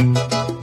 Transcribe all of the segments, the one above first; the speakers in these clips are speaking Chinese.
thank you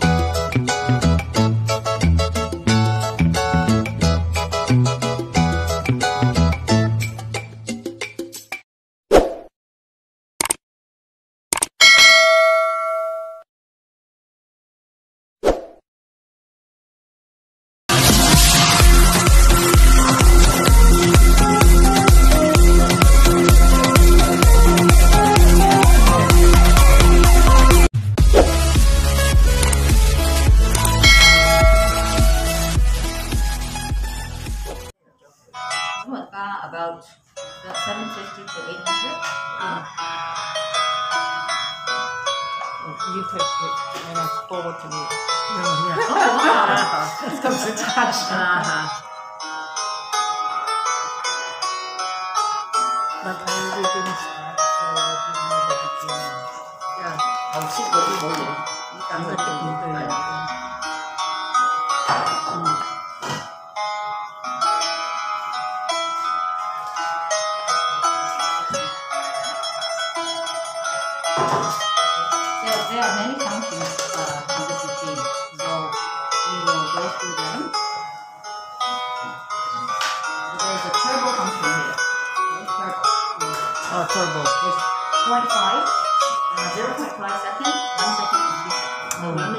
0.5, uh, 0.5 seconds, 1 second, 2 seconds.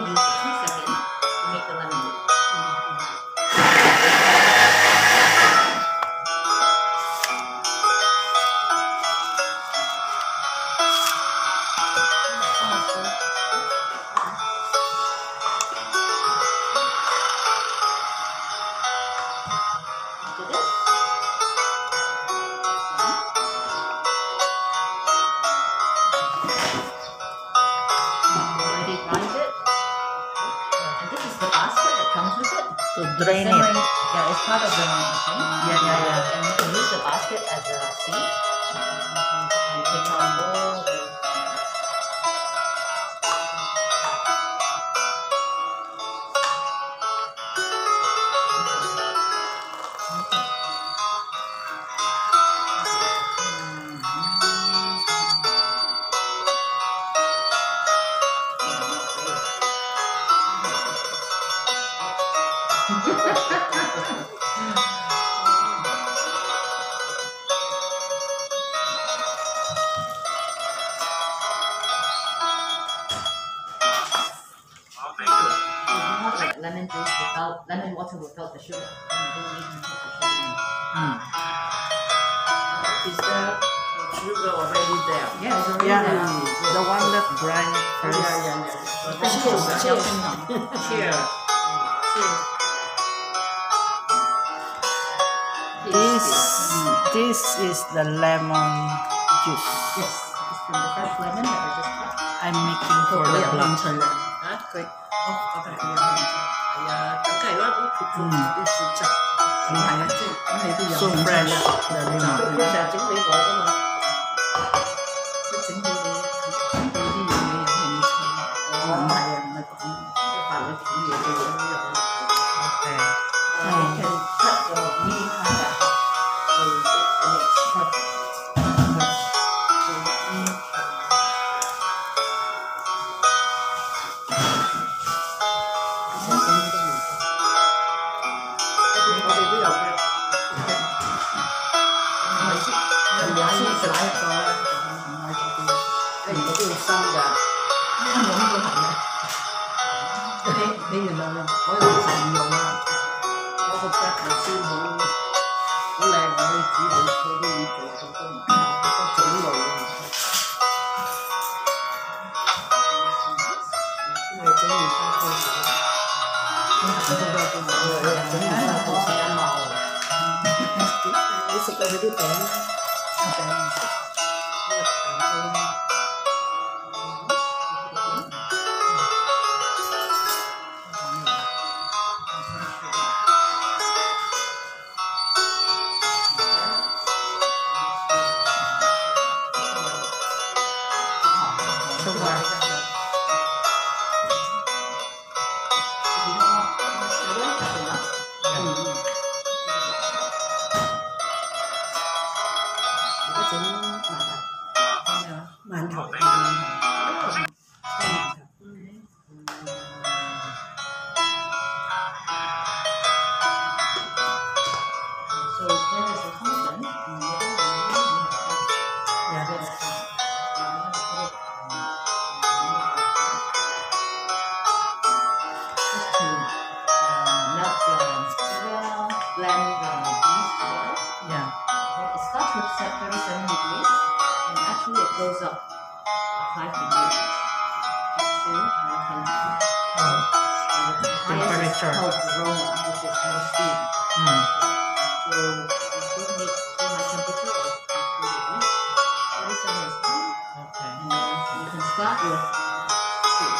left it as a seed and the Ha ha ha ha! the sugar. Mm. Is the sugar already there? Yeah, already yeah. there. Yeah. The one that grind first. Yeah, yeah, yeah. Cheers. Cheers. Cheers. Cheers. This, this is the lemon juice. Yes, it's from the fresh lemon that I just I'm making for oh, the long Huh? Great. Oh, okay. 哎呀，大概我我不知道，不知道，系啊，即系咁你都有。送 friend 啦，送 f 成日整俾我噶嘛。sửa hết coi ngoài chị tiền đừng có tiền xong cả ăn uống tôi hẳn này đi đi nhìn đâu rồi có gì xài nhiều mà có không chắc là xin hữu cái này mà đi chỉ hữu thôi đi đi chỗ chỗ tôi mà có chuẩn rồi này cái gì ta không không không đâu không đâu cái gì ta không xe màu cái sự cái cái みたいな。temperature. temperature hmm. Okay. And then you can start with two.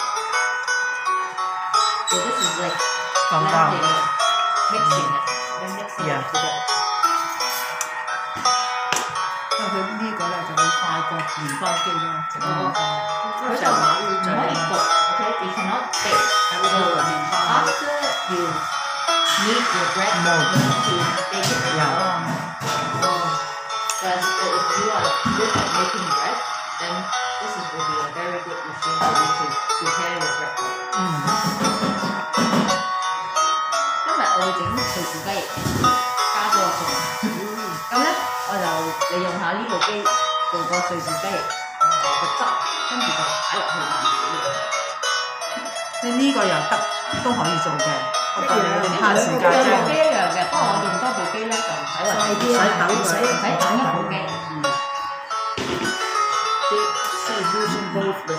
So this is like mixing mm. it. we mixing yeah. it together. 泰國麪包機咯，嗰個，佢就唔可以焗，OK？你 cannot bake。有好多嘅麪包 After you knead your bread, you bake it. 嗯。o e c a u s if you are good at making bread, then this is g i l l be a very good machine for you to prepare your bread. 嗯。咁我依家呢條土雞加咗糖，咁咧我就利用下呢部機。做個碎紙機，個汁，跟住就擺落去爛水即呢個又得，都可以做嘅。我哋兩部機一樣嘅，不過我用多部機咧，就唔使話，唔使等佢，唔使等一部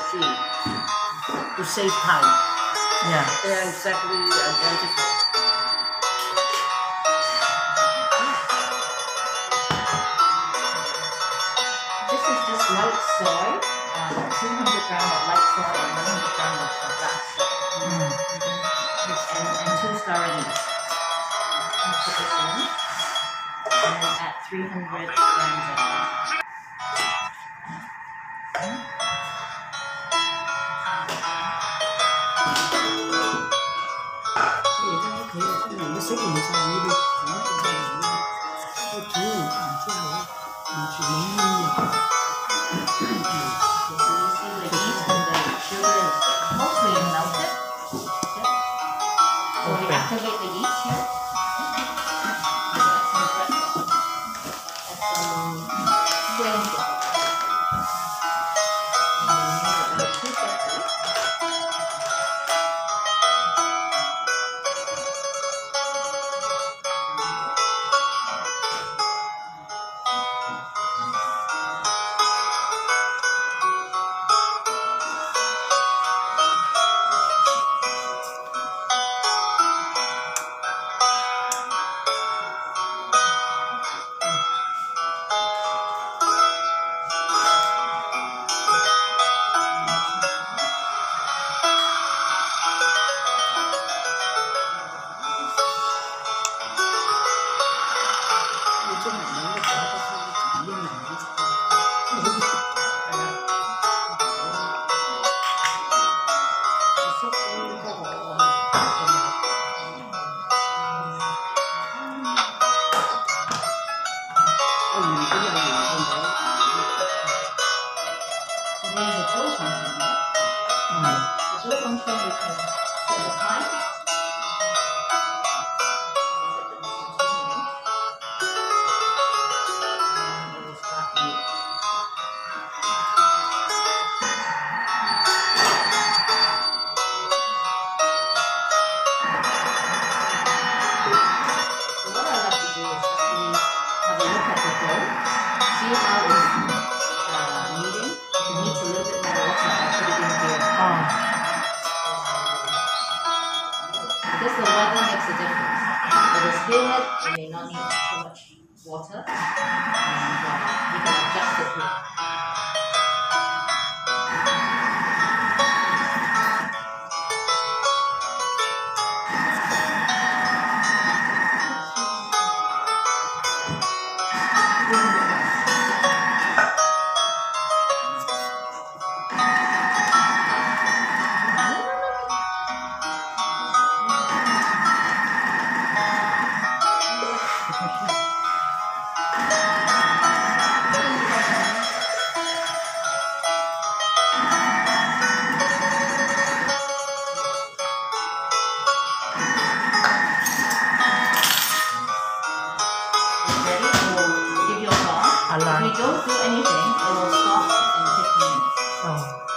機。Light soy, um, uh, 200 grams of light soy, and 100 grams of, black soy. Mm. Mm -hmm. and, and two star anise. Put this in. And then add 300 grams of Okay, okay, okay. Let's take a look at it is fluid, you may not need too much water, and you uh, can adjust it here. If we don't do anything, it will stop in 15 minutes. Oh.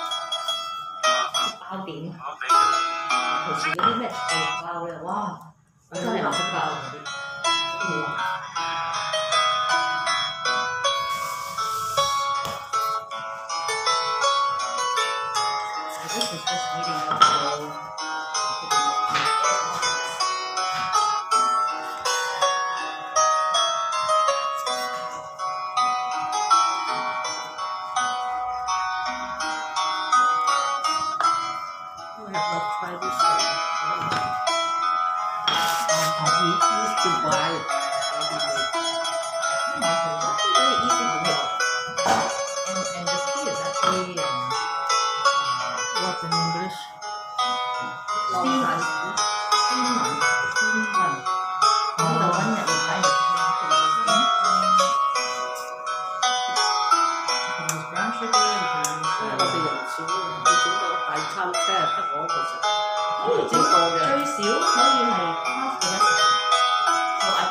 包點？平時嗰啲咩提籃包咧，哇，真係唔識包。i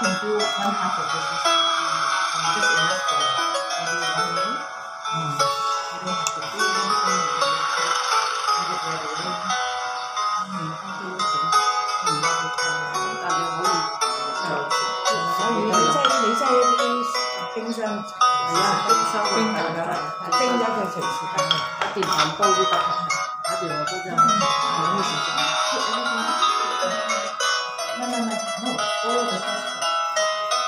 can do one half of this r e c and h f you n e 冰家的，冰家的城市，阿田大哥，阿田大哥，没事。没没没，哦，我有在超市。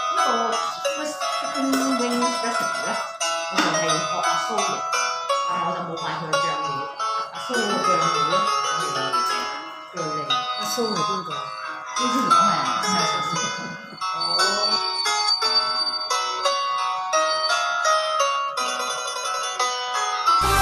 那个我我去跟人家熟呢，我仲喺度阿苏嘅，但系我就冇买佢酱料。阿苏嘅酱料咧，巨灵，阿苏系边个？就是我咧，我喺超市。哦。